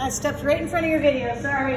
I stepped right in front of your video, sorry.